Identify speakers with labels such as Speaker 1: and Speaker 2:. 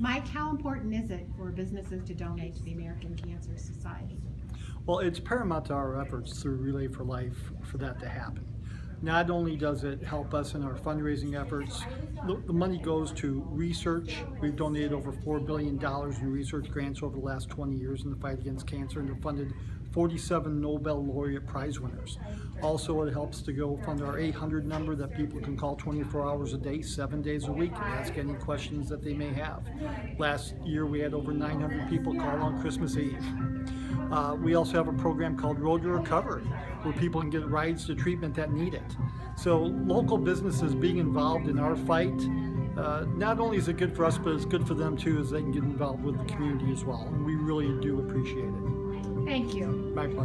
Speaker 1: Mike, how important is it for businesses to donate to the American Cancer Society?
Speaker 2: Well, it's paramount to our efforts through Relay for Life for that to happen. Not only does it help us in our fundraising efforts, the, money goes to research. We've donated over $4 billion in research grants over the last 20 years in the fight against cancer and have funded 47 Nobel laureate prize winners. Also, it helps to go fund our 800 number that people can call 24 hours a day, seven days a week, and ask any questions that they may have. Last year, we had over 900 people call on Christmas Eve. Uh, we also have a program called Road to Recovery, where people can get rides to treatment that need it. So local businesses being involved in our fight, uh, not only is it good for us, but it's good for them too, as they can get involved with the community as well. And we really do appreciate it.
Speaker 1: Thank you.
Speaker 2: My pleasure.